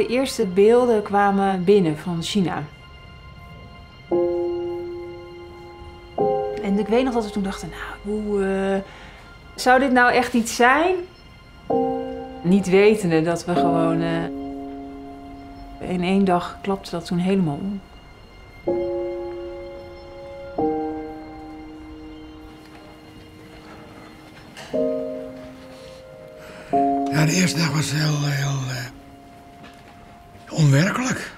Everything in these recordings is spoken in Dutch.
De eerste beelden kwamen binnen van China. En ik weet nog dat we toen dachten, nou, hoe eh, zou dit nou echt iets zijn? Niet wetende dat we gewoon eh, in één dag klapte dat toen helemaal om. Ja, de eerste dag was heel, heel onwerkelijk.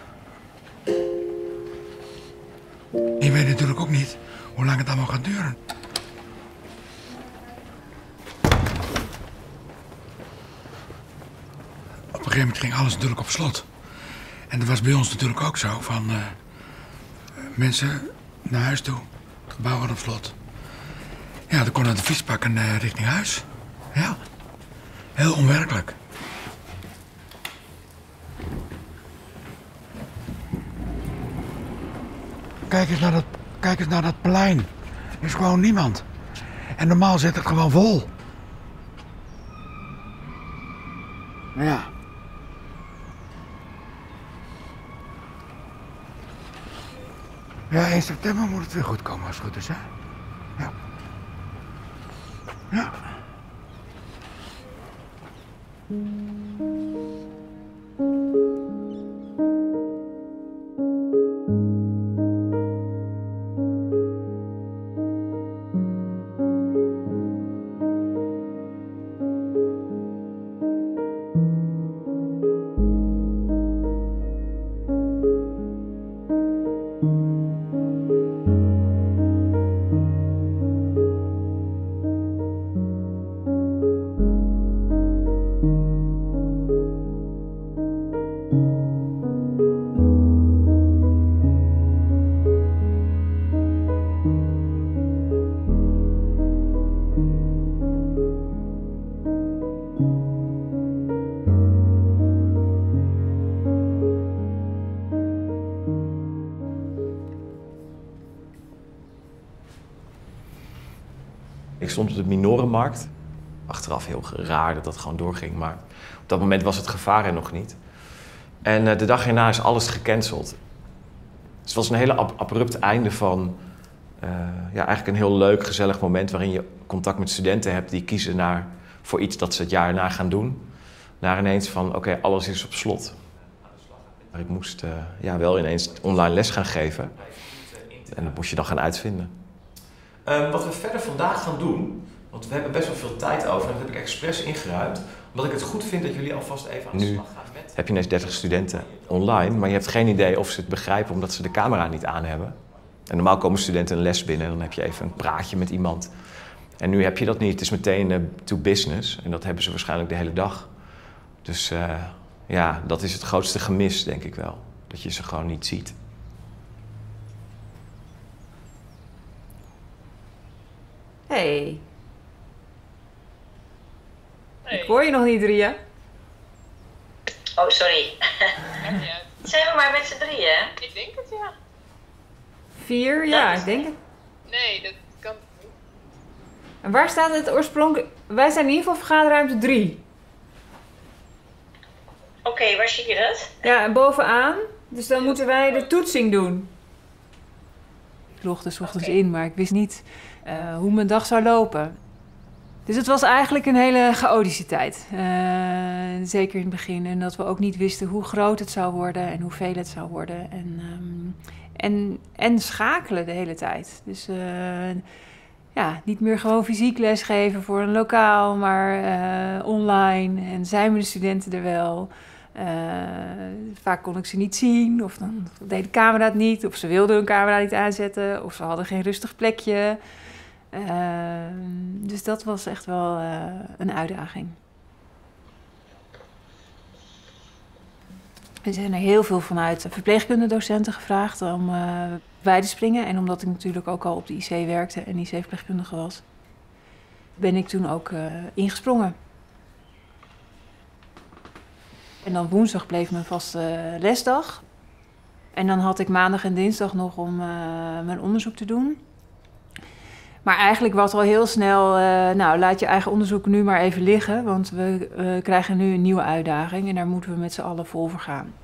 Je weet natuurlijk ook niet hoe lang het allemaal gaat duren. Op een gegeven moment ging alles natuurlijk op slot. En dat was bij ons natuurlijk ook zo. Van eh, mensen naar huis toe. Het gebouw op slot. Ja, dan konden we de fiets pakken eh, richting huis. Ja. Heel onwerkelijk. Kijk eens naar dat, kijk eens naar dat plein. Er is gewoon niemand. En normaal zit het gewoon vol. Ja. Ja, in september moet het weer goed komen als het goed is, hè? Stond op de minorenmarkt. Achteraf heel raar dat dat gewoon doorging, maar op dat moment was het gevaar er nog niet. En eh, de dag erna is alles gecanceld. Dus het was een hele ab- abrupt einde van eh, ja, eigenlijk een heel leuk, gezellig moment waarin je contact met studenten hebt die kiezen naar, voor iets dat ze het jaar erna gaan doen. Naar ineens van oké, alles is op slot. Maar ik moest eh, ja, wel ineens online les gaan geven. En dat moest je dan gaan uitvinden. Ehm, wat we verder vandaag gaan doen, want we hebben best wel veel tijd over en dat heb ik expres ingeruimd, omdat ik het goed vind dat jullie alvast even aan de Nu slag gaan met. Heb je ineens 30 studenten online, maar je hebt geen idee of ze het begrijpen omdat ze de camera niet aan hebben. En normaal komen studenten een les binnen en dan heb je even een praatje met iemand. En nu heb je dat niet, het is meteen eh, to business en dat hebben ze waarschijnlijk de hele dag. Dus eh, ja, dat is het grootste gemis, denk ik wel. Dat je ze gewoon niet ziet. Hey. Ik hoor je nog niet, Ria. Oh, sorry. Zijn we maar met z'n drieën? Ik denk het ja. Vier? Ja, ik denk het. Nee, dat kan niet. En waar staat het oorspronkelijk? Wij zijn in ieder geval vergaderruimte 3. Oké, waar zie je dat? Ja, en bovenaan. Dus dan moeten wij de toetsing doen. Ik logde 's ochtends in, maar ik wist niet eh, hoe mijn dag zou lopen. Dus het was eigenlijk een hele chaotische tijd. Eh, zeker in het begin. En dat we ook niet wisten hoe groot het zou worden en hoeveel het zou worden. En, ehm, en, en schakelen de hele tijd. Dus eh, ja, niet meer gewoon fysiek lesgeven voor een lokaal, maar online. En zijn de studenten er wel? Vaak kon ik ze niet zien, of dan deed de camera het niet, of ze wilden hun camera niet aanzetten, of ze hadden geen rustig plekje. Eh, dus dat was echt wel eh, een uitdaging. Er zijn er heel veel vanuit verpleegkundedocenten gevraagd om eh, bij te springen. En omdat ik natuurlijk ook al op de IC werkte en IC-verpleegkundige was, ben ik toen ook eh, ingesprongen. En dan woensdag bleef mijn vaste lesdag. En dan had ik maandag en dinsdag nog om mijn onderzoek te doen. Maar eigenlijk was al heel snel, eh, nou laat je eigen onderzoek nu maar even liggen, want we krijgen nu een nieuwe uitdaging en daar moeten we met z'n allen vol voor gaan.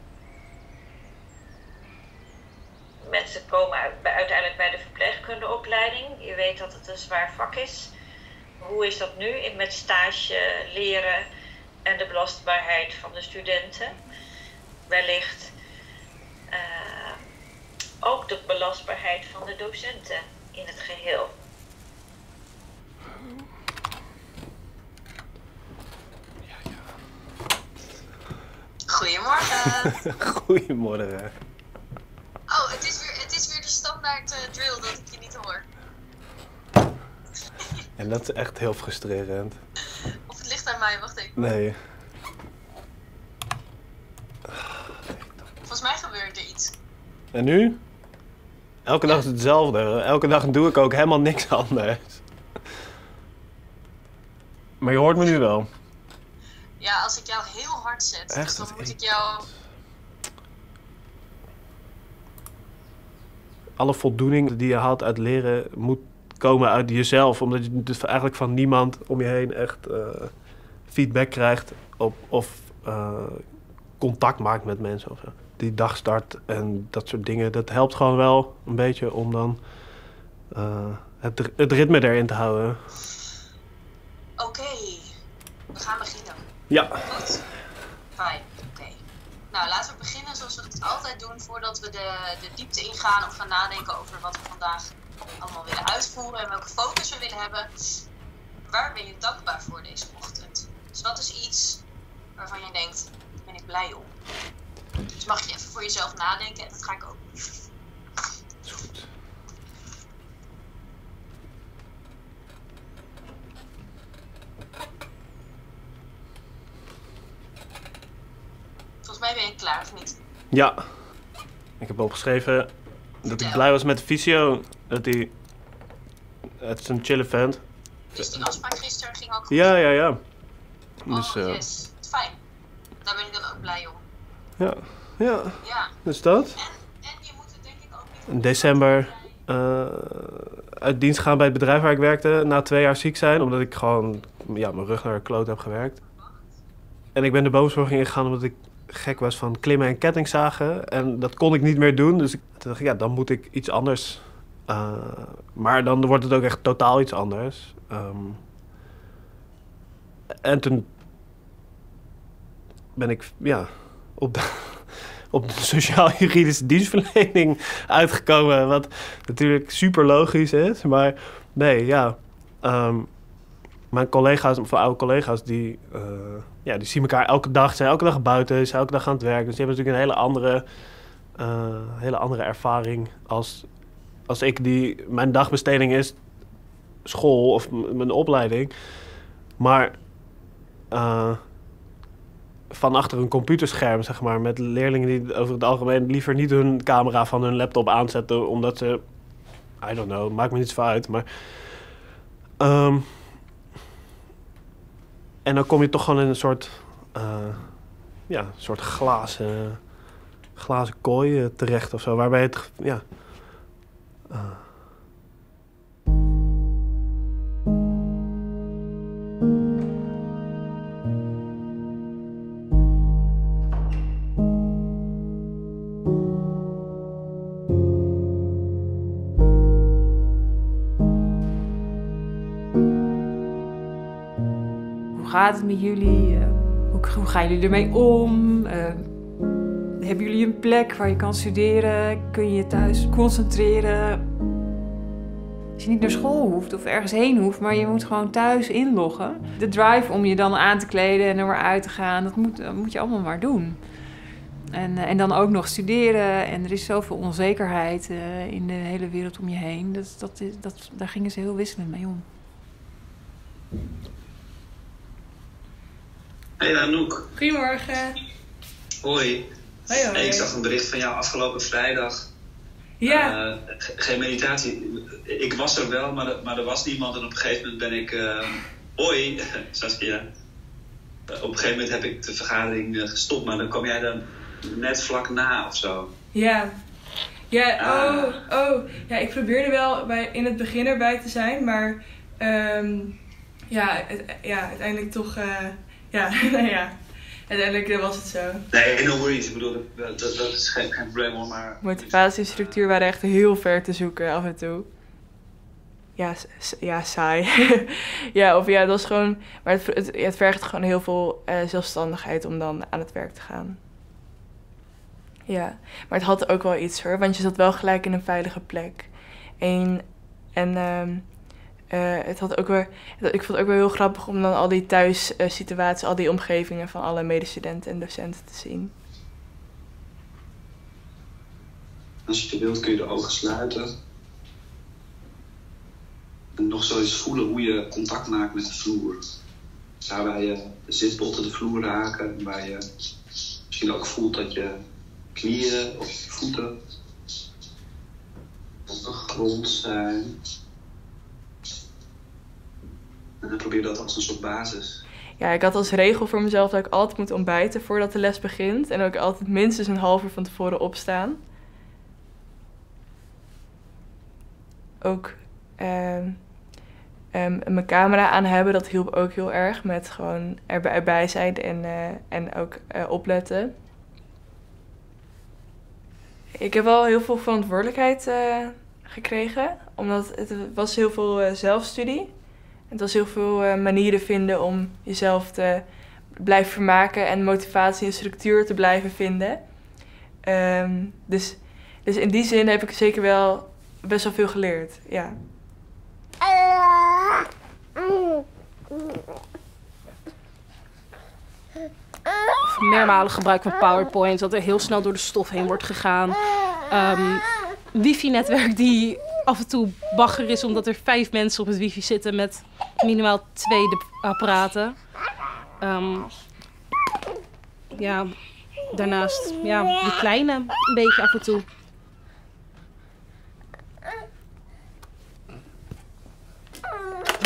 Mensen komen uiteindelijk bij de verpleegkundeopleiding. Je weet dat het een zwaar vak is. Hoe is dat nu met stage, leren en de belastbaarheid van de studenten? Wellicht eh, ook de belastbaarheid van de docenten in het geheel. Goedemorgen. Goedemorgen. Oh, het is weer, het is weer de standaard eh, drill dat ik je niet hoor. En dat is echt heel frustrerend. Of het ligt aan mij, wacht even. Nee. Volgens mij gebeurt er iets. En nu? Elke dag is hetzelfde. Elke dag doe ik ook helemaal niks anders. Maar je hoort me nu wel. Ja, als ik jou heel hard zet, Echt, dus dan moet ik- ik jou... Alle voldoening die je haalt uit leren moet komen uit jezelf. Omdat je dus eigenlijk van niemand om je heen echt eh, feedback krijgt. Op, of eh, contact maakt met mensen of zo. Die dagstart en dat soort dingen. Dat helpt gewoon wel een beetje om dan eh, het, het ritme erin te houden. Oké, we gaan beginnen. Ja. Goed. Fijn, oké. Nou, laten we beginnen zoals we het altijd doen voordat we de, de diepte ingaan of gaan nadenken over wat we vandaag allemaal willen uitvoeren en welke focus we willen hebben. Waar ben je dankbaar voor deze ochtend? Dus wat is iets waarvan je denkt, daar ben ik blij om? Dus mag je even voor jezelf nadenken en dat ga ik ook doen. Is goed. Volgens mij ben je klaar, of niet? Ja. Ik heb opgeschreven dat ik blij was met de fysio. Dat hij... Het is een chille vent. Dus die afspraak gisteren ging ook goed? Ja, ja, ja. Dus, oh, eh, yes. Fijn. Daar ben ik dan ook blij om. ja. Ja, Ja. dus dat. En, en je moet het denk ik ook niet... In december eh, uit dienst gaan bij het bedrijf waar ik werkte. Na twee jaar ziek zijn, omdat ik gewoon ja, mijn rug naar de kloot heb gewerkt. En ik ben de boomzorging ingegaan omdat ik gek was van klimmen en kettingzagen. En dat kon ik niet meer doen. Dus ik, dacht ja, dan moet ik iets anders. eh, maar dan wordt het ook echt totaal iets anders. Ehm, en toen ben ik ja, op de, op de sociaal-juridische dienstverlening uitgekomen. Wat natuurlijk super logisch is. Maar nee, ja. ehm, mijn collega's, of oude collega's, die, eh, ja, die zien elkaar elke dag. Zijn elke dag buiten, zijn elke dag aan het werk. Dus die hebben natuurlijk een hele andere, eh, hele andere ervaring als, als ik. Die, mijn dagbesteding is school of mijn opleiding. Maar eh, van achter een computerscherm, zeg maar, met leerlingen die over het algemeen liever niet hun camera van hun laptop aanzetten, omdat ze, I don't know, maakt me niet zoveel uit, maar. ehm, en dan kom je toch gewoon in een soort, eh, ja, soort glazen, glazen kooi eh, terecht of zo, waarbij het, ja. eh, gaat met jullie? Eh, hoe, gaan jullie ermee om? Eh, hebben jullie een plek waar je kan studeren? Kun je je thuis concentreren? Als je niet naar school hoeft of ergens heen hoeft, maar je moet gewoon thuis inloggen. De drive om je dan aan te kleden en er weer uit te gaan, dat moet, dat moet je allemaal maar doen. En, eh, en dan ook nog studeren en er is zoveel onzekerheid eh, in de hele wereld om je heen. Dat, dat, dat, daar gingen ze heel wisselend mee om. Hey Anouk, Goedemorgen. hoi. Hoi, hoi. Hey, ik zag een bericht van jou afgelopen vrijdag. Ja. Eh, ge- geen meditatie. Ik was er wel, maar, er- maar er was niemand. En op een gegeven moment ben ik... eh, hoi, Saskia. Eh, op een gegeven moment heb ik de vergadering gestopt. Maar dan kwam jij dan net vlak na of zo. Ja. Ja, Ah. oh, oh. Ja, ik probeerde wel bij, in het begin erbij te zijn, maar ehm, ja, het- ja, uiteindelijk toch, eh, ja, nou ja, uiteindelijk eh, was het zo. Nee, no worries. Ik bedoel, dat, dat, dat is geen, geen probleem hoor, maar... Motivatie en structuur waren echt heel ver te zoeken af en toe. Ja, ja saai. ja, of ja, dat was gewoon... Maar het, het vergt gewoon heel veel eh, zelfstandigheid om dan aan het werk te gaan. Ja, maar het had ook wel iets hoor, want je zat wel gelijk in een veilige plek. En, en ehm, eh, het had ook weer, ik vond het ook wel heel grappig om dan al die thuissituaties, al die omgevingen van alle medestudenten en docenten te zien. Als je wilt kun je de ogen sluiten. En nog zo eens voelen hoe je contact maakt met de vloer. Daar waar je de zitbotten de vloer raken. Waar je misschien ook voelt dat je knieën of je voeten op de grond zijn. En dan probeer dat als een soort basis. Ja, ik had als regel voor mezelf dat ik altijd moet ontbijten voordat de les begint. En ook altijd minstens een half uur van tevoren opstaan. Ook ehm, ehm, mijn camera aan hebben, dat hielp ook heel erg. Met gewoon erbij, zijn en, eh, en ook eh, opletten. Ik heb wel heel veel verantwoordelijkheid eh, gekregen. Omdat het was heel veel zelfstudie. Het was heel veel eh, manieren vinden om jezelf te blijven vermaken en motivatie en structuur te blijven vinden. Ehm, dus, dus in die zin heb ik zeker wel best wel veel geleerd. Ja. meermalig gebruik van PowerPoint, dat er heel snel door de stof heen wordt gegaan. Ehm, wifi-netwerk die af en toe bagger is omdat er vijf mensen op het wifi zitten met minimaal twee apparaten. Ehm, ja, daarnaast ja, de kleine een beetje af en toe.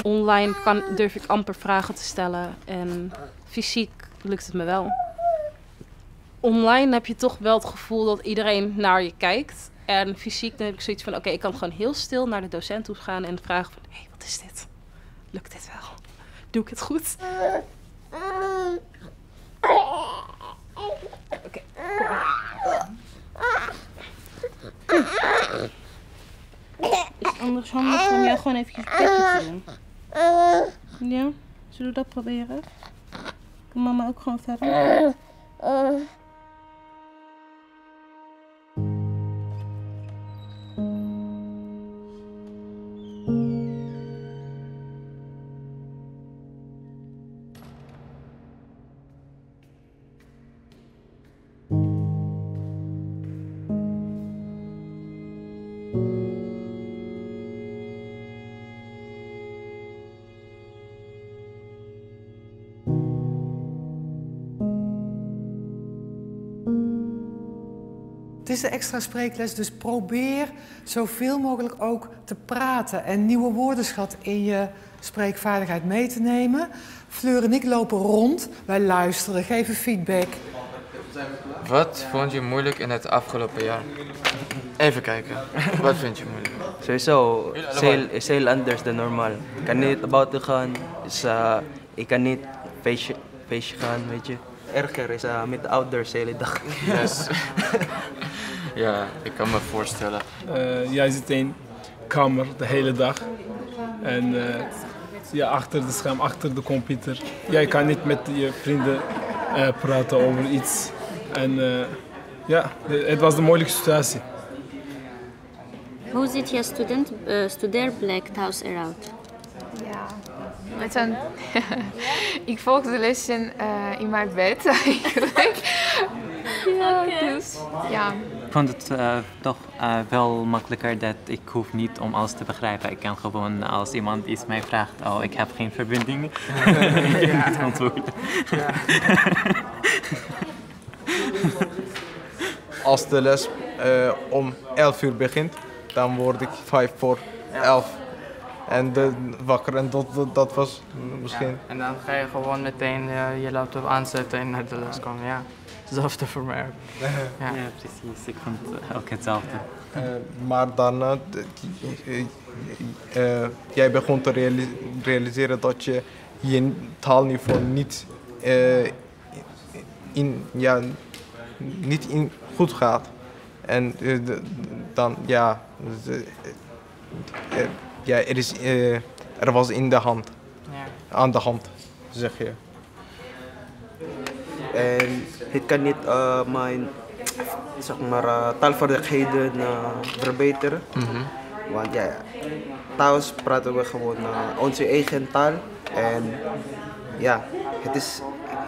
Online kan, durf ik amper vragen te stellen en fysiek lukt het me wel. Online heb je toch wel het gevoel dat iedereen naar je kijkt. En fysiek dan heb ik zoiets van, oké, ik kan gewoon heel stil naar de docent toe gaan en vragen van, hé, hey, wat is dit? Lukt dit wel? Doe ik het goed? Oké. Is het anders handig om jou gewoon even je te doen? Ja? Zullen we dat proberen? Kan mama ook gewoon verder? Is de extra spreekles, dus probeer zoveel mogelijk ook te praten en nieuwe woordenschat in je spreekvaardigheid mee te nemen. Fleur en ik lopen rond, wij luisteren, geven feedback. Wat vond je moeilijk in het afgelopen jaar? Even kijken. Wat vind je moeilijk? Sowieso, is heel, is heel anders dan normaal. Ik kan niet naar buiten gaan, dus uh, ik kan niet feestje, feestje gaan, weet je. Erger is uh, met de ouders de hele dag. Yes. ja, ik kan me voorstellen. Uh, jij zit in kamer de hele dag. En uh, ja, achter de scherm, achter de computer. Jij kan niet met je vrienden uh, praten over iets. En ja, het was een moeilijke situatie. Hoe ziet je student, studeerplek thuis eruit? Ja, met een... ik volg de lessen uh, in mijn bed eigenlijk. ja, okay. dus ja. Ik vond het uh, toch uh, wel makkelijker dat ik hoef niet om alles te begrijpen. Ik kan gewoon als iemand iets mij vraagt, oh ik heb geen verbinding, ja. niet antwoorden. Ja. Als de les uh, om 11 uur begint, dan word ik 5 voor 11. En de, wakker en dat, dat, dat was misschien. Ja, en dan ga je gewoon meteen uh, je laptop aanzetten en naar de les komen, ja. Hetzelfde voor mij. Ja, precies. Ik vond het ook hetzelfde. Eh, maar daarna, eh, jij begon te reali- realiseren dat je je taalniveau niet, eh, in, ja, niet in goed gaat. En dan, ja, ja er, is, eh, er was in de hand. Aan de hand, zeg je. En het kan niet eh, mijn zeg maar, eh, taalvaardigheden eh, verbeteren. Want ja, thuis praten we gewoon onze eigen taal. En ja, het is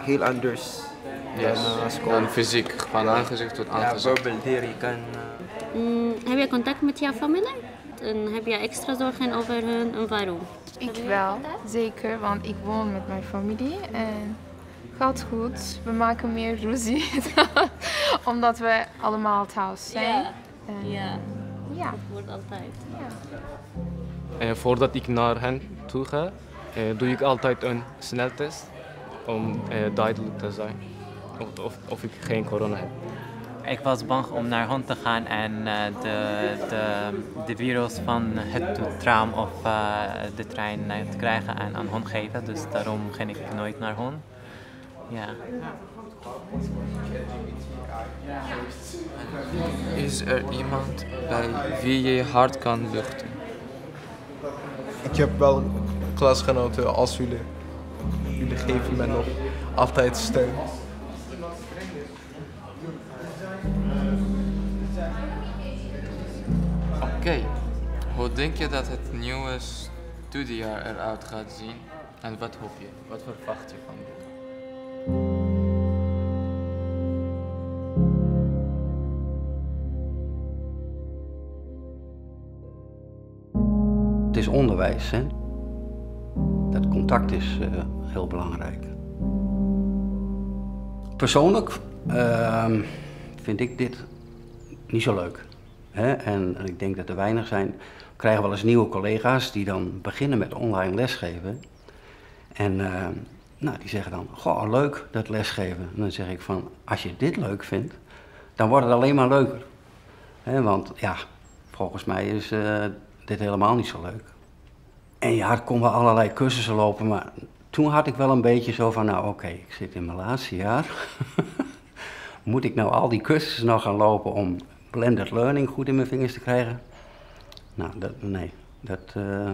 heel anders Yes. dan uh, school. Dan fysiek, van aangezicht tot Ja, aangezicht. verbal hier, je kan... Mm, heb je contact met jouw familie? En heb je extra zorgen over hun en waarom? Ik wel, zeker, want ik woon met mijn familie en gaat goed. We maken meer ruzie, omdat we allemaal thuis zijn. Ja. En, Ja. Ja. Dat wordt altijd. Eh, voordat ik naar hen toe ga, eh, doe ik altijd een sneltest om eh, duidelijk te zijn of, of, of ik geen corona heb. Ik was bang om naar hond te gaan en eh, de, de, de virus van het tram of eh, de trein te krijgen en aan hond geven. Dus daarom ging ik nooit naar hond. Ja. Is er iemand bij wie je hard kan luchten? Ik heb wel klasgenoten als jullie. Jullie geven me nog altijd steun. Oké, hoe denk je dat het nieuwe studiejaar eruit gaat zien? En wat hoop je? Wat verwacht je van dit? Onderwijs, hè. Dat contact is eh, heel belangrijk. Persoonlijk ehm, vind ik dit niet zo leuk. Hè? En ik denk dat er weinig zijn. We krijgen wel eens nieuwe collega's die dan beginnen met online lesgeven. En ehm, nou, die zeggen dan, goh, leuk dat lesgeven. En dan zeg ik van, als je dit leuk vindt, dan wordt het alleen maar leuker. Want ja, volgens mij is eh, dit helemaal niet zo leuk. En ja, er konden allerlei cursussen lopen, maar toen had ik wel een beetje zo van, nou oké, ik zit in mijn laatste jaar. Moet ik nou al die cursussen nog gaan lopen om blended learning goed in mijn vingers te krijgen? Nou, dat, nee. Dat, eh,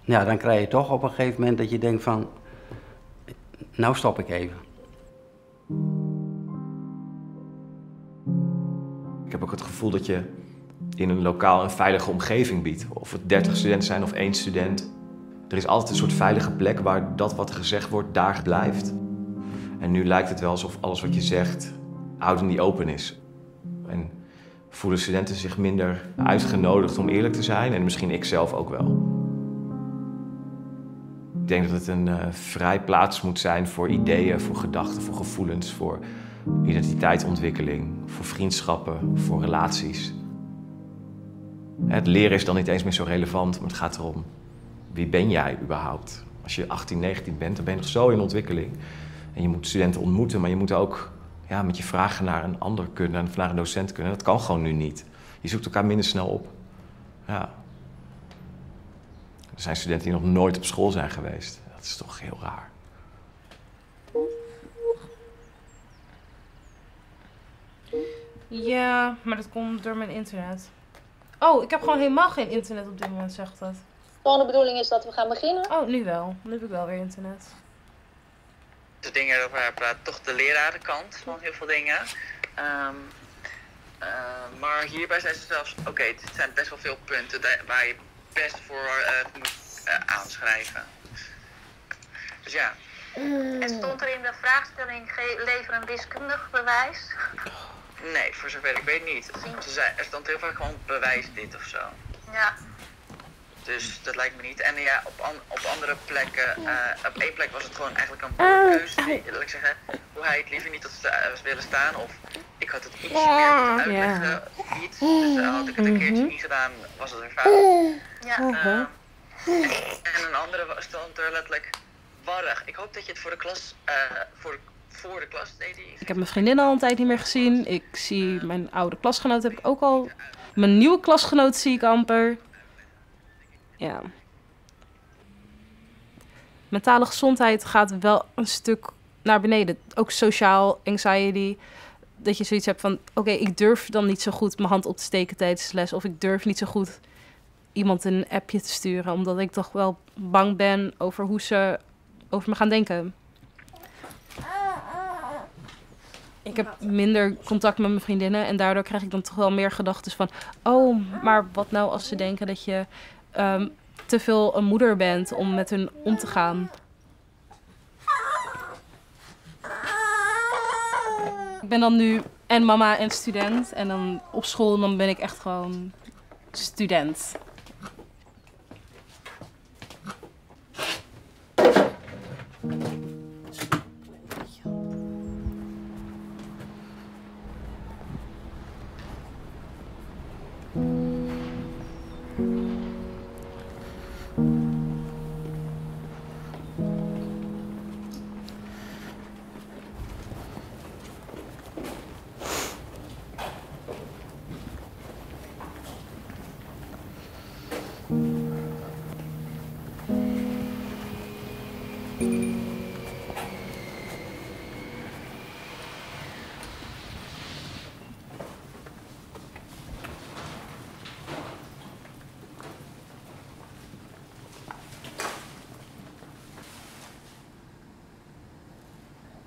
ja, dan krijg je toch op een gegeven moment dat je denkt van, nou stop ik even. Ik heb ook het gevoel dat je in een lokaal een veilige omgeving biedt. Of het 30 studenten zijn of één student. Er is altijd een soort veilige plek waar dat wat gezegd wordt daar blijft. En nu lijkt het wel alsof alles wat je zegt out in the open is. En voelen studenten zich minder uitgenodigd om eerlijk te zijn en misschien ik zelf ook wel. Ik denk dat het een eh, vrij plaats moet zijn voor ideeën, voor gedachten, voor gevoelens, voor identiteitsontwikkeling, voor vriendschappen, voor relaties. Het leren is dan niet eens meer zo relevant, maar het gaat erom wie ben jij überhaupt? Als je 18, 19 bent, dan ben je nog zo in ontwikkeling. En je moet studenten ontmoeten, maar je moet ook ja, met je vragen naar een ander kunnen, naar een docent kunnen. Dat kan gewoon nu niet. Je zoekt elkaar minder snel op. Ja. Er zijn studenten die nog nooit op school zijn geweest. Dat is toch heel raar. Ja, maar dat komt door mijn internet. Oh, ik heb gewoon helemaal geen internet op dit moment, zegt het. Gewoon de bedoeling is dat we gaan beginnen. Oh, nu wel. Nu heb ik wel weer internet. de dingen waar praat, toch de lerarenkant van heel veel dingen. Ehm, eh, maar hierbij zijn ze zelfs, oké, het zijn best wel veel punten waar je best voor eh, moet eh, aanschrijven. Dus ja. En stond er in de vraagstelling ge- lever een wiskundig bewijs? Nee, voor zover ik weet niet. Ze zei, er stond heel vaak gewoon bewijs dit of zo. Ja. Dus dat lijkt me niet. En ja, op, an- op andere plekken, eh, op één plek was het gewoon eigenlijk een keuze. Laat ik zeggen, hoe hij het liever niet had sta- willen staan. Of ik had het iets meer uitleggen of iets. Dus eh, had ik het een keertje niet gedaan, was het weer fout. Ja. Eh, en een andere stond er letterlijk warrig. Ik hoop dat je het voor de klas, eh, voor, voor de klas deed hij. Ik heb mijn vriendinnen al een tijd niet meer gezien. Ik zie mijn oude klasgenoot heb ik ook al. Mijn nieuwe klasgenoot zie ik amper. Ja. Mentale gezondheid gaat wel een stuk naar beneden. Ook sociaal anxiety. Dat je zoiets hebt van: oké, ik durf dan niet zo goed mijn hand op te steken tijdens de les. Of ik durf niet zo goed iemand een appje te sturen. Omdat ik toch wel bang ben over hoe ze over me gaan denken. Ik heb minder contact met mijn vriendinnen en daardoor krijg ik dan toch wel meer gedachten van... Oh, maar wat nou als ze denken dat je ehm, te veel een moeder bent om met hun om te gaan? Ik ben dan nu en mama en student en dan op school dan ben ik echt gewoon student.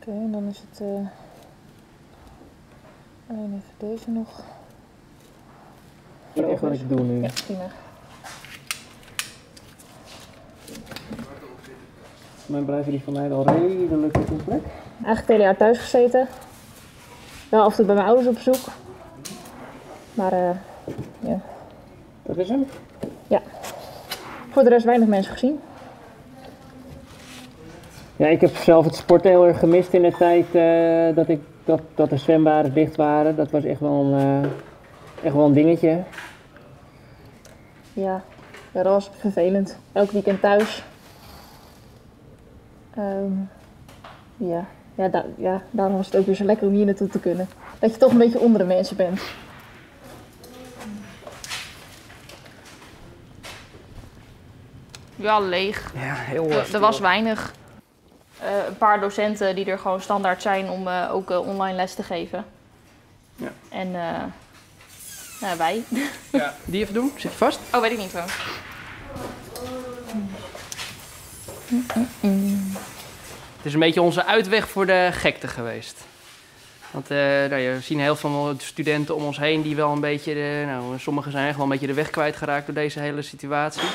Oké, en dan is het. eh alleen even deze nog. Weet echt wat ik doe nu. Ja, prima. Mijn blijven die van mij wel redelijk op hun plek. Eigenlijk het hele jaar thuis gezeten. Wel af en toe bij mijn ouders op bezoek. Maar eh ja. Dat is hem? Ja. Voor de rest weinig mensen gezien. Ja, ik heb zelf het sporten heel erg gemist in de tijd eh, dat, ik, dat, dat de zwembaden dicht waren. Dat was echt wel een, eh, echt wel een dingetje. Ja. ja, dat was vervelend. Elk weekend thuis. Ehm, ja. Ja, da- ja, daarom was het ook weer zo lekker om hier naartoe te kunnen. Dat je toch een beetje onder de mensen bent. Ja, leeg. Ja, heel Er- Er was weinig. Eh, een paar docenten die er gewoon standaard zijn om eh, ook eh, online les te geven. Ja. En eh, nou, wij. Ja. Die even doen? Zit je vast? Oh, weet ik niet trouwens. Het is een beetje onze uitweg voor de gekte geweest. Want eh nou, ja, we zien heel veel studenten om ons heen die wel een beetje, de, nou, sommigen zijn echt wel een beetje de weg kwijtgeraakt door deze hele situatie.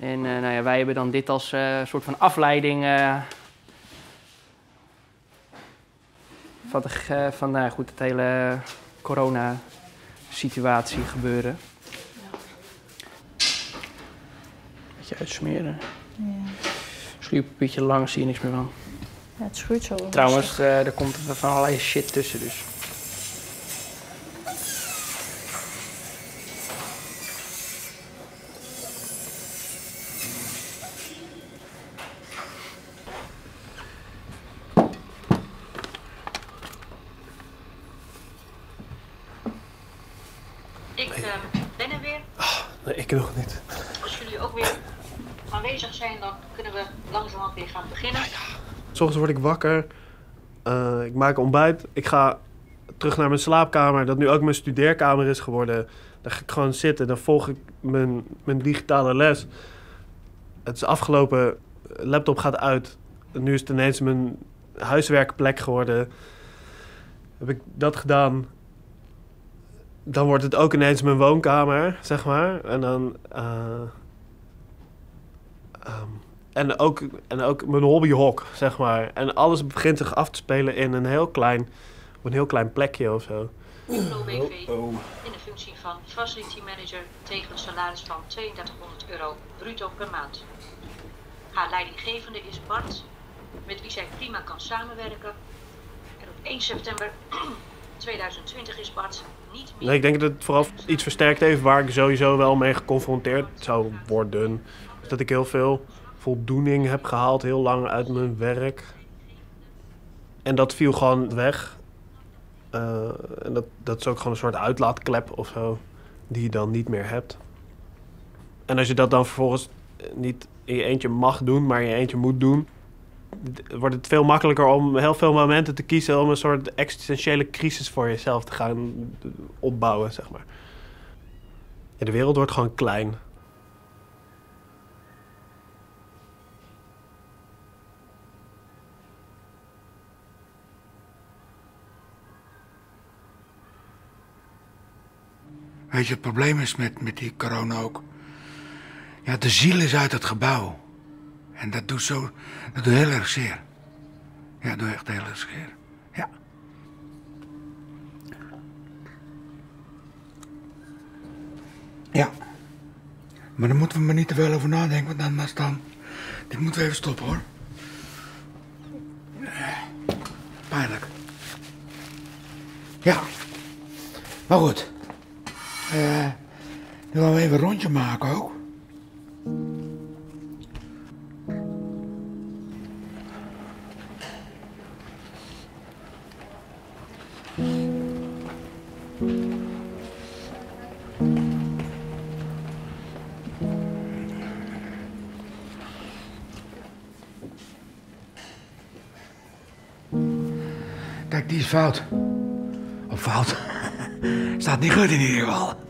En eh, nou ja, wij hebben dan dit als eh, soort van afleiding eh, van, de, ge- van nou goed, het hele corona-situatie gebeuren. Beetje uitsmeren. Ja. Schuurpapiertje lang, zie je niks meer van. Ja, het schuurt zo. Trouwens, eh, er komt van allerlei shit tussen dus. Ik eh, ben er weer. Nee, ik nog niet. Als jullie ook weer aanwezig zijn, dan kunnen we langzamerhand weer gaan beginnen. S ochtends word ik wakker. Eh, ik maak ontbijt. Ik ga terug naar mijn slaapkamer, dat nu ook mijn studeerkamer is geworden. Daar ga ik gewoon zitten. Dan volg ik mijn, mijn digitale les. Het is afgelopen. Laptop gaat uit. Nu is het ineens mijn huiswerkplek geworden. Heb ik dat gedaan. Dan wordt het ook ineens mijn woonkamer, zeg maar. En dan... eh, ehm, en ook, en ook mijn hobbyhok, zeg maar. En alles begint zich af te spelen in een heel klein, op een heel klein plekje of zo. Flow BV in de functie van Facility Manager tegen een salaris van 3200 euro bruto per maand. Haar leidinggevende is Bart, met wie zij prima kan samenwerken. En op 1 september 2020 is Bart niet meer... Nee, ik denk dat het vooral iets versterkt heeft waar ik sowieso wel mee geconfronteerd zou worden. Dus dat ik heel veel voldoening heb gehaald heel lang uit mijn werk. En dat viel gewoon weg. Eh, en dat, dat is ook gewoon een soort uitlaatklep of zo, die je dan niet meer hebt. En als je dat dan vervolgens niet in je eentje mag doen, maar in je eentje moet doen, wordt het veel makkelijker om heel veel momenten te kiezen om een soort existentiële crisis voor jezelf te gaan opbouwen, zeg maar. De wereld wordt gewoon klein. Weet je, het probleem is met, met die corona ook. Ja, de ziel is uit het gebouw. En dat doet zo, dat doet heel erg zeer. Ja, dat doet echt heel erg zeer. Ja. Ja. Maar daar moeten we maar niet te veel over nadenken, want anders dan... Dit moeten we even stoppen, hoor. Pijnlijk. Ja. Maar goed. Eh, nu gaan we even een rondje maken ook. Kijk, die is fout. Of fout. Staat niet goed in ieder geval.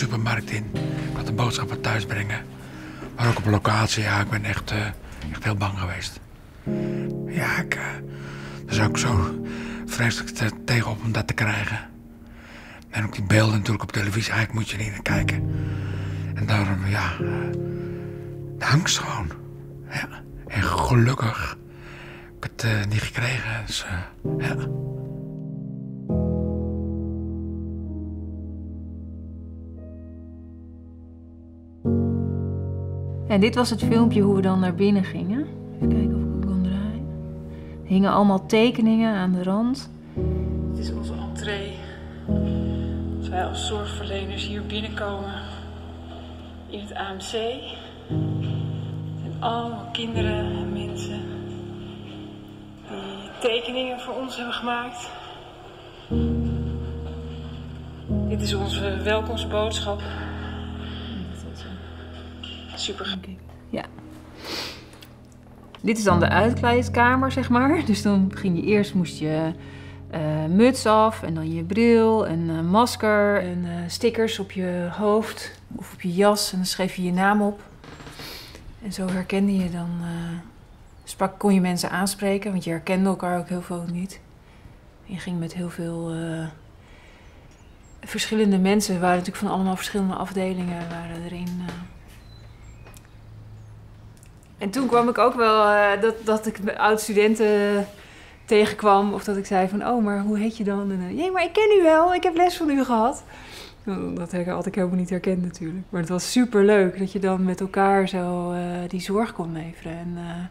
Supermarkt in. Ik laat de boodschappen thuis brengen. Maar ook op locatie, ja, ik ben echt, eh, echt heel bang geweest. Ja, ik... eh zou ik zo vreselijk te- tegenop om dat te krijgen. En ook die beelden natuurlijk op televisie, eigenlijk moet je niet naar kijken. En daarom, ja... eh, de angst gewoon. Ja. En gelukkig heb ik het niet gekregen. Dus, ja. Dit was het filmpje hoe we dan naar binnen gingen. Even kijken of ik het kan draaien. Er hingen allemaal tekeningen aan de rand. Dit is onze entree. Als wij als zorgverleners hier binnenkomen in het AMC. zijn allemaal kinderen en mensen die tekeningen voor ons hebben gemaakt. Dit is onze welkomstboodschap. Super. Ja. Dit is dan de uitkleedkamer, zeg maar. Dus dan ging je eerst moest je eh, muts af en dan je bril en eh, masker en eh, stickers op je hoofd of op je jas en dan schreef je je naam op. En zo herkende je dan, sprak, kon je mensen aanspreken, want je herkende elkaar ook heel veel niet. Je ging met heel veel verschillende mensen, waren natuurlijk van allemaal verschillende afdelingen waren erin. Eh. En toen kwam ik ook wel eh, dat, dat ik oud-studenten tegenkwam. Of dat ik zei van, oh, maar hoe heet je dan? En, eh, nee, maar ik ken u wel. Ik heb les van u gehad. Dat heb ik helemaal niet herkend natuurlijk. Maar het was super leuk dat je dan met elkaar zo eh, die zorg kon leveren. En eh,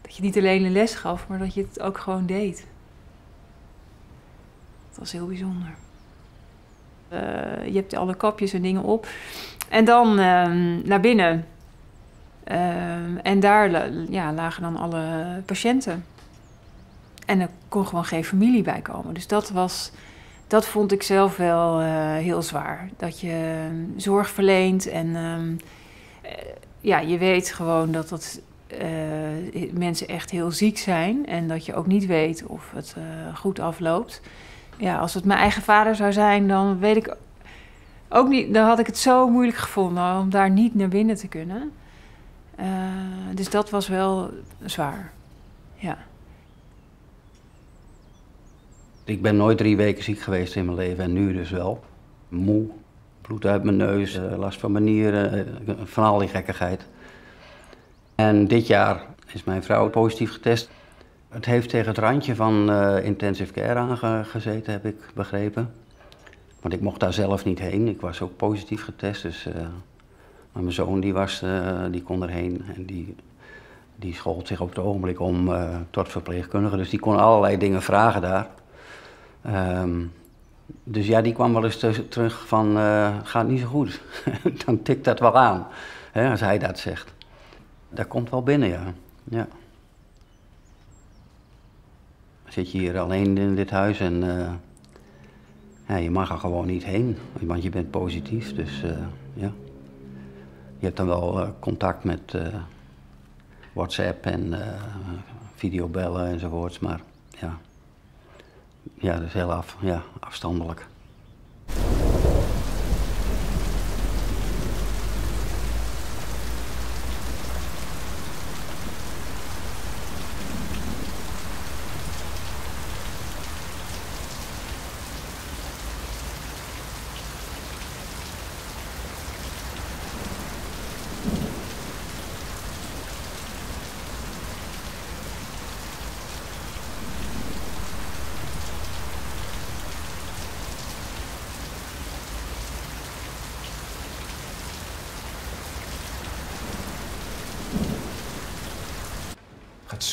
dat je niet alleen een les gaf, maar dat je het ook gewoon deed. Dat was heel bijzonder. Eh, je hebt alle kapjes en dingen op. En dan ehm, naar binnen. Ehm, en daar ja, lagen dan alle patiënten. En er kon gewoon geen familie bij komen. Dus dat was, dat vond ik zelf wel eh, heel zwaar. Dat je ehm, zorg verleent en ehm, eh, ja, je weet gewoon dat dat, eh, mensen echt heel ziek zijn en dat je ook niet weet of het goed afloopt. Ja, als het mijn eigen vader zou zijn, dan weet ik ook niet. Dan had ik het zo moeilijk gevonden om daar niet naar binnen te kunnen. Eh, dus dat was wel zwaar. Ja. Ik ben nooit drie weken ziek geweest in mijn leven en nu dus wel. Moe, bloed uit mijn neus, eh, last van mijn nieren, eh, van al die gekkigheid. En dit jaar is mijn vrouw positief getest. Het heeft tegen het randje van intensive care aangezeten, heb ik begrepen. Want ik mocht daar zelf niet heen. Ik was ook positief getest, dus... maar mijn zoon die was, eh, die kon erheen en die, die schold zich op het ogenblik om eh, tot verpleegkundige. Dus die kon allerlei dingen vragen daar. Ehm, dus ja, die kwam wel eens te- terug van, eh, gaat niet zo goed. Dan tikt dat wel aan, hè, als hij dat zegt. Dat komt wel binnen, ja. ja. Zit je hier alleen in dit huis en je mag er gewoon niet heen, want je bent positief. Dus ja. Je hebt dan wel eh, contact met eh, WhatsApp en eh, videobellen enzovoorts, maar ja. Ja, dat is heel af, ja, afstandelijk. gaat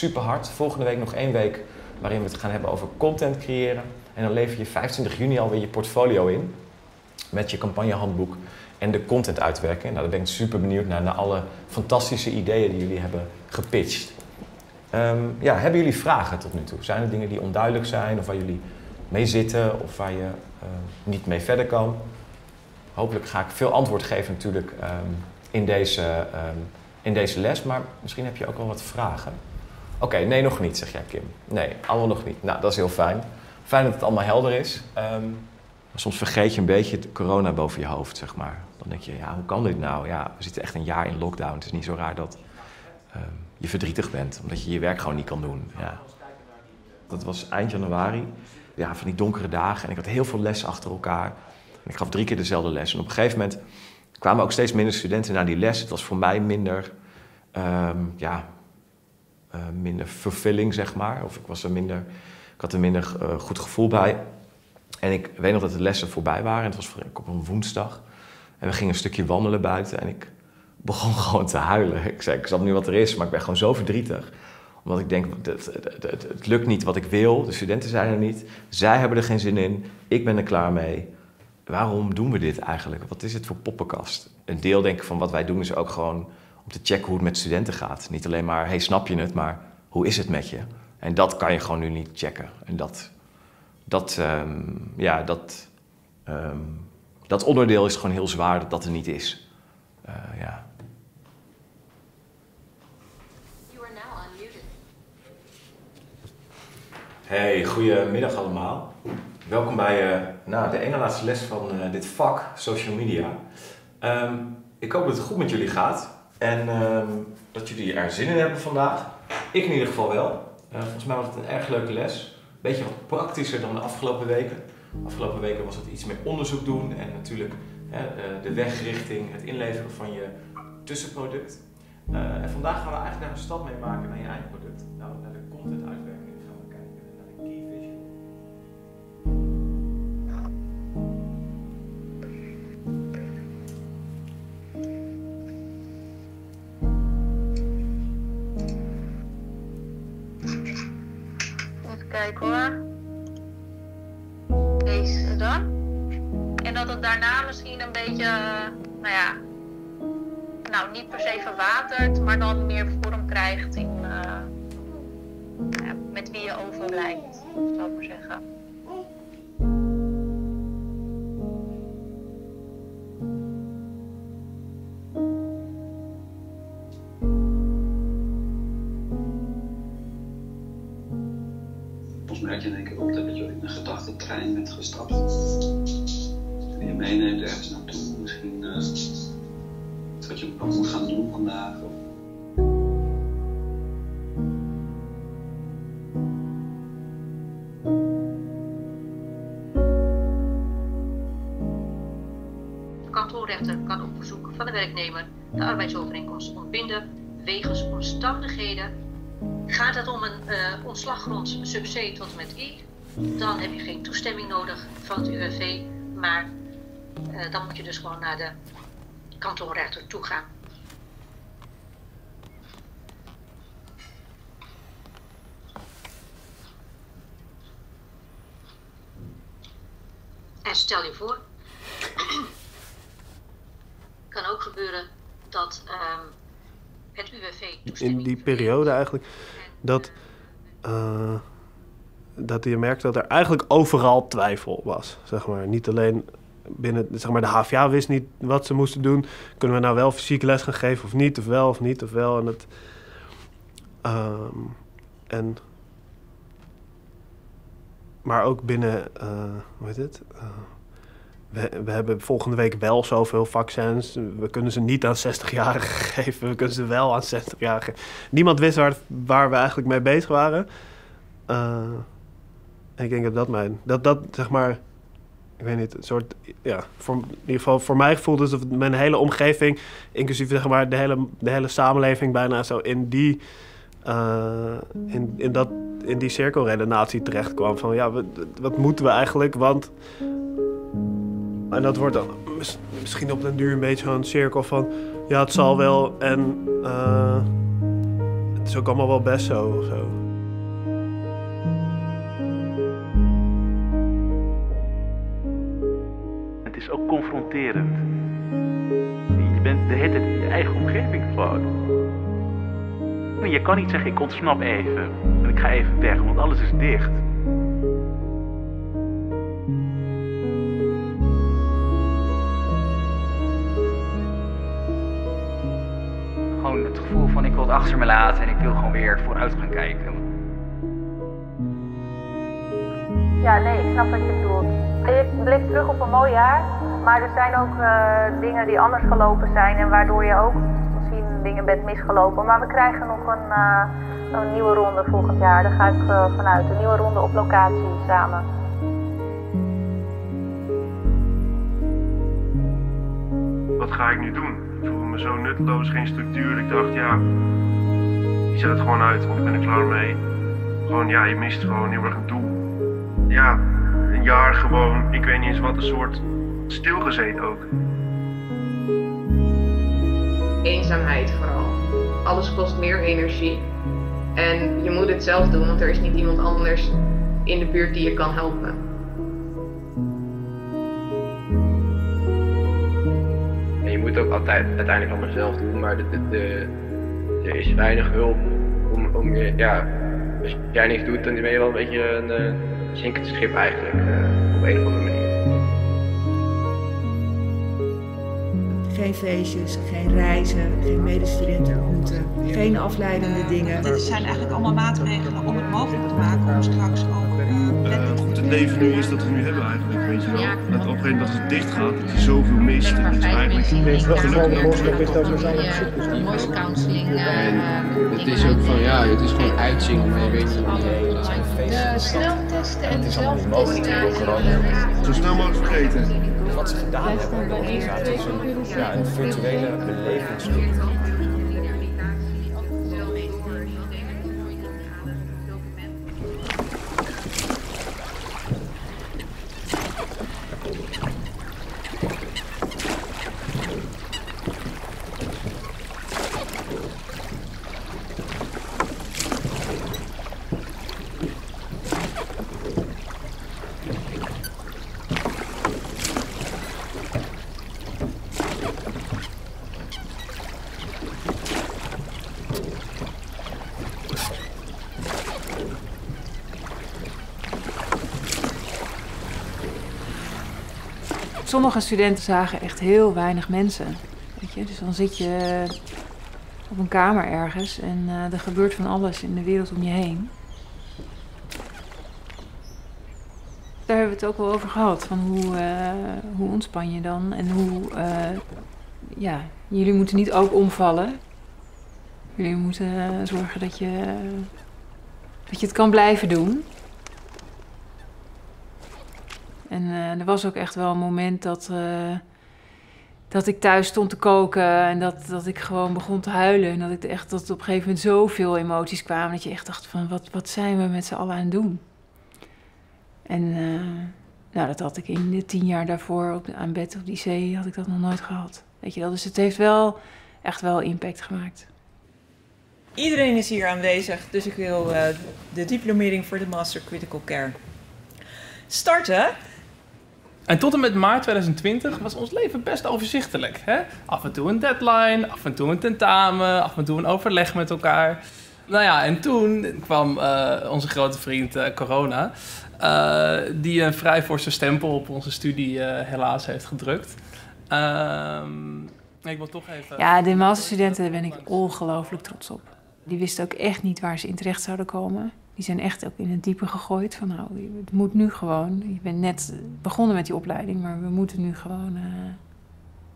Volgende week nog één week waarin we het gaan hebben over content creëren. En dan lever je 25 juni alweer je portfolio in. Met je campagnehandboek en de content uitwerken. Nou, daar ben ik super benieuwd naar, naar alle fantastische ideeën die jullie hebben gepitcht. Ehm, ja, hebben jullie vragen tot nu toe? Zijn er dingen die onduidelijk zijn of waar jullie mee zitten of waar je ehm, niet mee verder kan? Hopelijk ga ik veel antwoord geven natuurlijk ehm, in, deze, in deze les, maar misschien heb je ook wel wat vragen. Oké, nee, nog niet, zeg jij Kim. Nee, allemaal nog niet. Nou, dat is heel fijn. Fijn dat het allemaal helder is. Ehm, soms vergeet je een beetje het corona boven je hoofd, zeg maar. Dan denk je, ja, hoe kan dit nou? Ja, we zitten echt een jaar in lockdown. Het is niet zo raar dat ehm, je verdrietig bent, omdat je je werk gewoon niet kan doen. Ja. Dat was eind januari, ja, van die donkere dagen. En ik had heel veel lessen achter elkaar. En ik gaf drie keer dezelfde les. En op een gegeven moment kwamen ook steeds minder studenten naar die les. Het was voor mij minder, ehm, ja, eh, minder vervulling, zeg maar. Of ik, was er minder, ik had er minder eh, goed gevoel bij. En ik weet nog dat de lessen voorbij waren. En het was voor- op een woensdag. En we gingen een stukje wandelen buiten. En ik begon gewoon te huilen. Ik zei, ik snap nu wat er is, maar ik ben gewoon zo verdrietig. Omdat ik denk, het, het, het, lukt niet wat ik wil. De studenten zijn er niet. Zij hebben er geen zin in. Ik ben er klaar mee. Waarom doen we dit eigenlijk? Wat is het voor poppenkast? Een deel denk ik van wat wij doen is ook gewoon om te checken hoe het met studenten gaat. Niet alleen maar, hey, snap je het? Maar hoe is het met je? En dat kan je gewoon nu niet checken. En dat, dat, ehm, ja, dat, ehm, dat onderdeel is gewoon heel zwaar dat dat er niet is. Eh, ja. Hey, goedemiddag allemaal. Welkom bij eh, nou, de ene laatste les van eh, dit vak, social media. Ehm, ik hoop dat het goed met jullie gaat en ehm, dat jullie er zin in hebben vandaag. Ik in ieder geval wel. Eh, volgens mij was het een erg leuke les. Beetje wat praktischer dan de afgelopen weken. De afgelopen weken was het iets meer onderzoek doen en natuurlijk eh, de wegrichting, het inleveren van je tussenproduct. Eh, en vandaag gaan we eigenlijk daar een stap mee maken naar je eindproduct. Nou, naar de content uitwerking gaan we kijken. en Naar de key nou ja, nou niet per se verwatert, maar dan meer vorm krijgt in eh, ja, met wie je overblijft, zou ik zeggen. Van de werknemer de arbeidsovereenkomst ontbinden wegens omstandigheden. Gaat het om een eh, ontslaggrond sub C tot en met I, dan heb je geen toestemming nodig van het UWV, maar eh, dan moet je dus gewoon naar de kantoorrechter toe gaan. En stel je voor, kan ook gebeuren dat ehm, het UWV in die periode eigenlijk, dat, eh, dat je merkte dat er eigenlijk overal twijfel was. Zeg maar. Niet alleen binnen, zeg maar, de HVA wist niet wat ze moesten doen. Kunnen we nou wel fysiek les gaan geven of niet, of wel of niet, of wel. En het, ehm, en, maar ook binnen, eh, hoe heet het? Eh, we, we hebben volgende week wel zoveel vaccins. We kunnen ze niet aan 60-jarigen geven. We kunnen ze wel aan 60-jarigen. Niemand wist waar, we eigenlijk mee bezig waren. Uh, ik denk dat dat mijn... Dat dat, zeg maar... Ik weet niet, een soort... Ja, voor, in ieder geval voor mij voelde alsof mijn hele omgeving... inclusief zeg maar de hele, de hele samenleving bijna zo in die... Uh, in, in, dat, in die cirkelredenatie terecht kwam. Van ja, wat, wat moeten we eigenlijk? Want en dat wordt dan misschien op den duur een beetje zo'n cirkel van... ja, het zal wel en uh, het is ook allemaal wel best zo of zo. Het is ook confronterend. Je bent de hele in je eigen omgeving gewoon. Je kan niet zeggen, ik ontsnap even. En ik ga even weg, want alles is dicht. Gewoon het gevoel van ik wil het achter me laten en ik wil gewoon weer vooruit gaan kijken. Ja, nee, ik snap wat je bedoelt. Je blikt terug op een mooi jaar, maar er zijn ook uh, dingen die anders gelopen zijn en waardoor je ook misschien dingen bent misgelopen. Maar we krijgen nog een, uh, een nieuwe ronde volgend jaar, daar ga ik uh, vanuit. Een nieuwe ronde op locatie samen. Wat ga ik nu doen? Ik voelde me zo nutteloos, geen structuur. Ik dacht, ja, je zet het gewoon uit, want ik ben er klaar mee. Gewoon, ja, je mist gewoon heel erg een doel. Ja, een jaar gewoon, ik weet niet eens wat, een soort stilgezeten ook. Eenzaamheid vooral. Alles kost meer energie. En je moet het zelf doen, want er is niet iemand anders in de buurt die je kan helpen. Altijd uiteindelijk allemaal zelf doen, maar de, de, de, er is weinig hulp om, om je, ja, als jij niks doet, dan ben je wel een beetje een uh, zinkend schip eigenlijk, uh, op een of andere manier. Geen feestjes, geen reizen, geen medestudenten ontmoeten, geen afleidende dingen. Dit zijn eigenlijk allemaal maatregelen om het mogelijk te maken om straks ook uh, Het leven nu is dat we nu hebben eigenlijk, weet je wel. Dat op een gegeven moment als het dicht gaat, dat je zoveel mist. En dat je eigenlijk gelukkig Voice counseling. het is ook van, ja, het is gewoon uitzingen, maar je weet niet hoe De sneltesten en de zelftesten. Zo snel mogelijk vergeten. Wat ze gedaan hebben in de organisatie is een virtuele belevingsgroep. Sommige studenten zagen echt heel weinig mensen. Weet je? Dus dan zit je op een kamer ergens en uh, er gebeurt van alles in de wereld om je heen. daar hebben we het ook wel over gehad. Van hoe, eh, hoe ontspan je dan? En hoe, eh, ja, jullie moeten niet ook omvallen. Jullie moeten eh, zorgen dat je, dat je het kan blijven doen. En eh, er was ook echt wel een moment dat, eh, dat ik thuis stond te koken en dat, dat ik gewoon begon te huilen. En dat ik echt dat op een gegeven moment zoveel emoties kwamen dat je echt dacht van wat, wat zijn we met z'n allen aan het doen? En eh, nou, dat had ik in de tien jaar daarvoor op, aan bed op die zee had ik dat nog nooit gehad. Weet je wel, dus het heeft wel echt wel impact gemaakt. Iedereen is hier aanwezig, dus ik wil de diplomering voor de Master Critical Care starten. En tot en met maart 2020 was ons leven best overzichtelijk. Hè? Af en toe een deadline, af en toe een tentamen, af en toe een overleg met elkaar. Nou ja, en toen kwam eh, onze grote vriend eh, corona, eh, die een vrij forse stempel op onze studie helaas heeft gedrukt. Ehm, ik wil toch even... Ja, de masterstudenten, daar ben ik ongelooflijk trots op. Die wisten ook echt niet waar ze in terecht zouden komen. Die zijn echt ook in het diepe gegooid van nou, het moet nu gewoon. Je bent net begonnen met die opleiding, maar we moeten nu gewoon eh,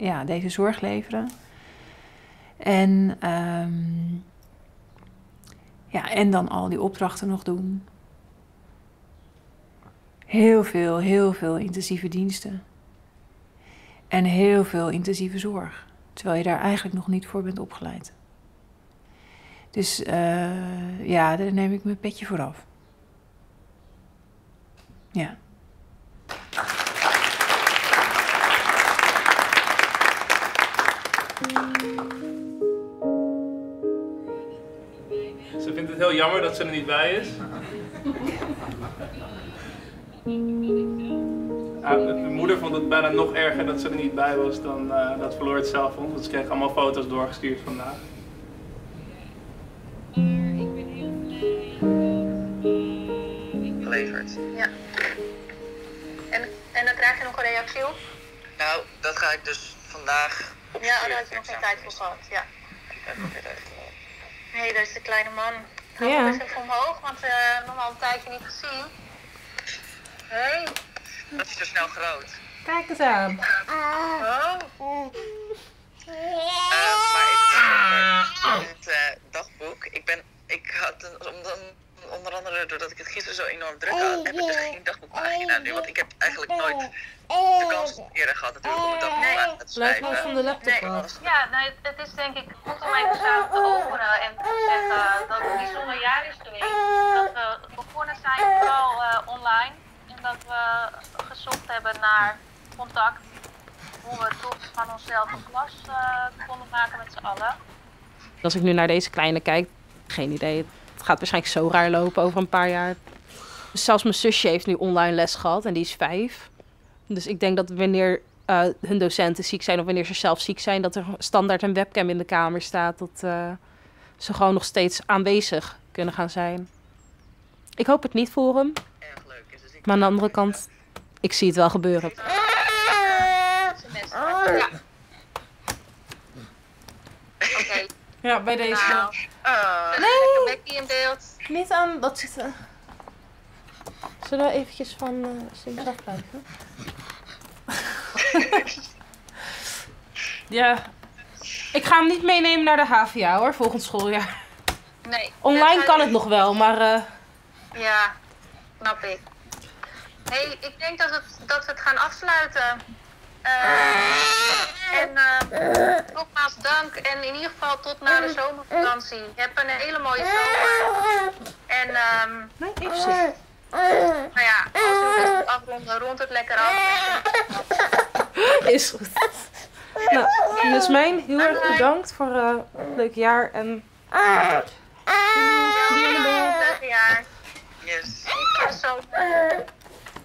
ja, deze zorg leveren. En, ehm, ja, en dan al die opdrachten nog doen. Heel veel, heel veel intensieve diensten. En heel veel intensieve zorg. Terwijl je daar eigenlijk nog niet voor bent opgeleid. Dus eh, ja, daar neem ik mijn petje voor af. Ja. Ze vindt het heel jammer dat ze er niet bij is. Ja, de moeder vond het bijna nog erger dat ze er niet bij was dan eh, dat Floor het zelf vond. Want ze kreeg allemaal foto's doorgestuurd vandaag. Geleverd. Ja. En, en dan krijg je nog een reactie op? Nou, dat ga ik dus vandaag opsturen. Ja, daar had je nog geen tijd voor gehad. Ja. Hé, hey, daar is de kleine man. Ga Ja. eens even omhoog, want we hebben nog al een tijdje niet gezien. Hé. Hey. Dat is zo snel groot. Kijk eens aan. Oh. Maar even terug over het eh, dagboek. Ik ben, ik had een, onder, onder andere doordat ik het gisteren zo enorm druk had, heb ik dus geen dagboekpagina nu. Want ik heb eigenlijk nooit de kans eerder gehad natuurlijk om een dagboek te schrijven. Nee. Ja, nou, het, het is denk ik goed om even samen te openen en te zeggen dat het een bijzonder jaar is geweest. Dat we begonnen zijn vooral eh, online en dat we gezocht hebben naar contact. Hoe we toch van onszelf een klas eh, konden maken met z'n allen. Als ik nu naar deze kleine kijk, geen idee. Het gaat waarschijnlijk zo raar lopen over een paar jaar. Zelfs mijn zusje heeft nu online les gehad en die is vijf. Dus ik denk dat wanneer eh, hun docenten ziek zijn of wanneer ze zelf ziek zijn, dat er standaard een webcam in de kamer staat. Dat eh, ze gewoon nog steeds aanwezig kunnen gaan zijn. Ik hoop het niet voor hem. Maar aan de andere kant, ik zie het wel gebeuren. Ja. Oké. Ja, bij deze. Nou, Nee. Becky in beeld. Niet aan dat zitten. Zullen we eventjes van uh, Sim blijven? ja. Ik ga hem niet meenemen naar de HVA hoor, volgend schooljaar. Nee. Online kan het nog wel, maar... eh, Ja, snap ik. hey, ik denk dat, het, dat we het gaan afsluiten. Eh, en eh, nogmaals dank en in ieder geval tot na de zomervakantie. Je hebt een hele mooie zomer. En ehm nou ja, als we het afronden, rond het lekker af. is goed. nou, Jasmijn, heel erg bedankt voor eh, een leuk jaar en... Ja, lekker jaar. Yes. Zo.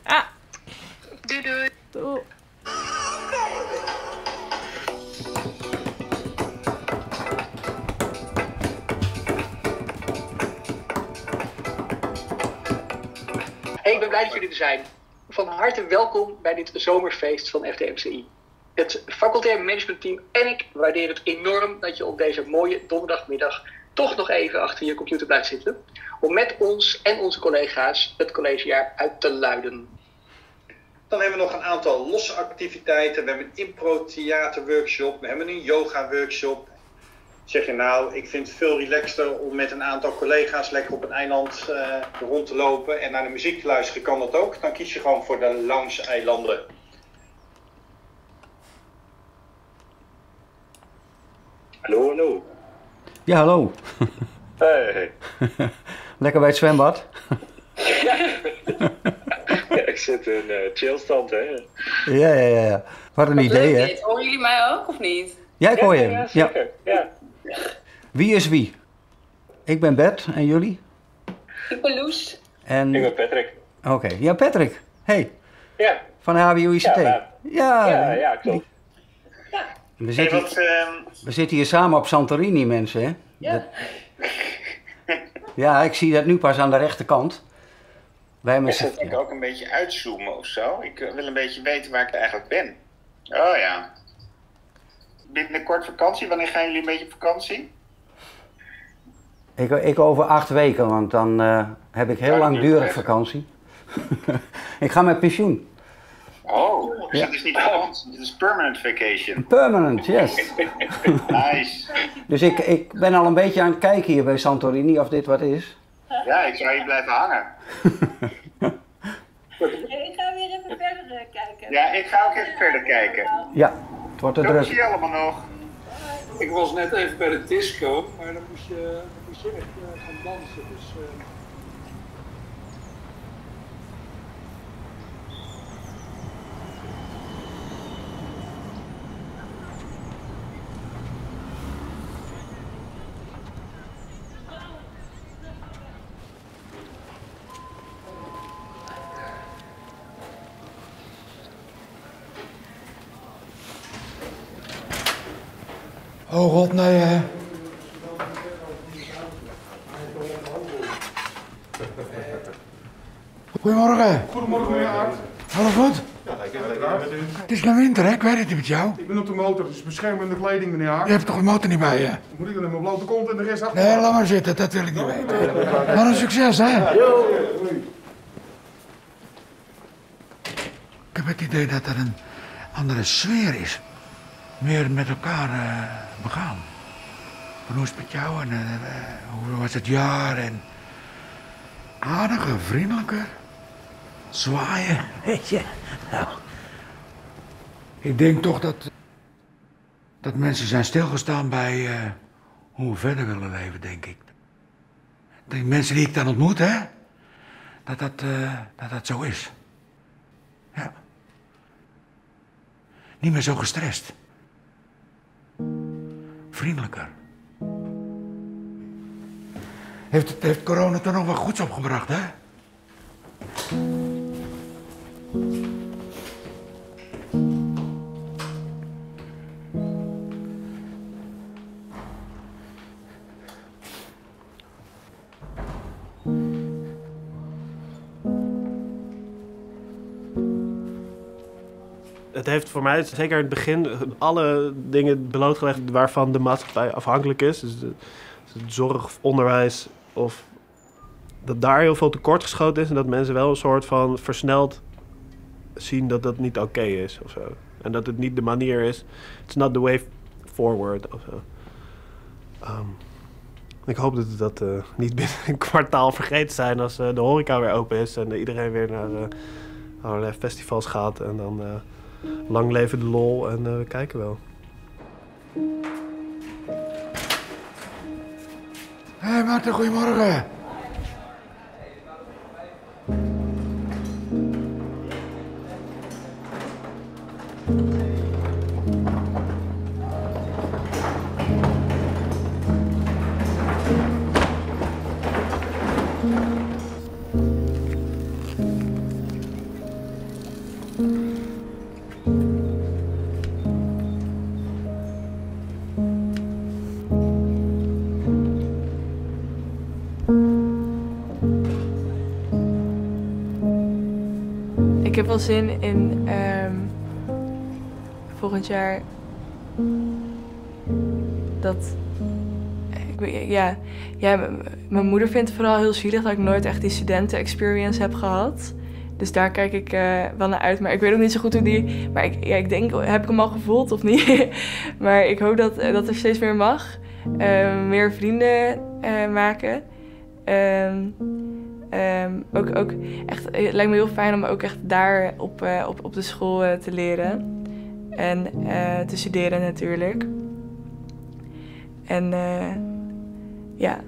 Ah. Doei doei. Doei. Ik ben blij dat jullie er zijn. Van harte welkom bij dit zomerfeest van FDMCI. Het facultair managementteam en ik waarderen het enorm dat je op deze mooie donderdagmiddag toch nog even achter je computer blijft zitten. Om met ons en onze collega's het collegejaar uit te luiden. Dan hebben we nog een aantal losse activiteiten. We hebben een impro-theaterworkshop. We hebben een yoga-workshop. Zeg je nou, ik vind het veel relaxter om met een aantal collega's lekker op een eiland eh, rond te lopen en naar de muziek te luisteren, kan dat ook. Dan kies je gewoon voor de lounge-eilanden. Hallo, hallo. Ja, hallo. Hey. Lekker bij het zwembad. Ja, ik zit in uh, chillstand, hè. Ja, ja, ja, ja. Wat een idee, hè? Horen jullie mij ook of niet? Ja, ik hoor je. Ja, zeker. Ja. Wie is wie? Ik ben Bert en jullie? Ik ben Loes. En... Ik ben Patrick. Oké. Ja, Patrick. Hey. Ja. Van HBO ICT. Ja, Ja, Ja, ja, klopt. We Hey, zitten, wat, ehm, we zitten hier samen op Santorini, mensen, hè? Ja. Ja, ik zie dat nu pas aan de rechterkant. Wij met Is z'n- dat ik ook een beetje uitzoomen of zo? Ik eh, wil een beetje weten waar ik eigenlijk ben. Oh ja. Binnenkort vakantie. Wanneer gaan jullie een beetje op vakantie? Ik, ik over acht weken, want dan eh, heb ik heel Ja, dat langdurig vakantie. ik ga met pensioen. Oh, dus Ja. dit is niet vakantie, dit is permanent vacation. Permanent, yes. nice. Dus ik, ik ben al een beetje aan het kijken hier bij Santorini of dit wat is. Ja, ik zou hier blijven hangen. Ik ga weer even verder kijken. Ja, ik ga ook even verder kijken. Ja, het wordt te Tot druk. zie je allemaal nog. Ik was net even bij de disco, maar dan moest je, echt eh, gaan dansen. Dus, eh, Oh god, nee Goedemorgen. Goedemorgen meneer Aert. Alles goed? Ja, lekker, lekker. Het is geen winter hè, ik weet het niet met jou. Ik ben op de motor, dus beschermende kleding meneer Aert. Je hebt toch een motor niet bij je? Moet ik dan in mijn blote kont en de rest achter? Nee, laat maar zitten, dat wil ik niet weten. Wat een succes hè. Ik heb het idee dat er een andere sfeer is. Meer met elkaar eh, begaan. Van hoe is het met jou en eh, hoe was het jaar en... Aardiger, vriendelijker. Zwaaien, weet je. Nou, ik denk toch dat... Dat mensen zijn stilgestaan bij eh, hoe we verder willen leven, denk ik. De mensen die ik dan ontmoet, hè. Dat dat, eh, dat, dat zo is. Ja. Niet meer zo gestrest. Vriendelijker. Heeft, heeft corona toch nog wat goeds opgebracht, hè? Het heeft voor mij, zeker in het begin, alle dingen blootgelegd waarvan de maatschappij afhankelijk is. Dus de, zorg onderwijs of dat daar heel veel tekort geschoten is en dat mensen wel een soort van versneld zien dat dat niet oké is of zo. En dat het niet de manier is. It's not the way forward of zo. Ehm, ik hoop dat we dat eh, niet binnen een kwartaal vergeten zijn als eh, de horeca weer open is en iedereen weer naar eh, allerlei festivals gaat. En dan lang leven de lol en we kijken wel. Hey Maarten, goedemorgen. In ehm, volgend jaar dat. Ik, ja, ja, mijn moeder vindt het vooral heel zielig dat ik nooit echt die studenten-experience heb gehad. Dus daar kijk ik eh, wel naar uit. Maar ik weet ook niet zo goed hoe die. Maar ik, ja, ik denk, heb ik hem al gevoeld of niet? maar ik hoop dat, eh, dat er steeds meer mag. Eh, meer vrienden maken. Ehm, ehm, ook, ook echt, het lijkt me heel fijn om ook echt daar op, eh, op, op de school eh, te leren. En eh, te studeren natuurlijk. En ja,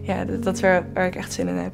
ja dat, dat is waar, waar ik echt zin in heb.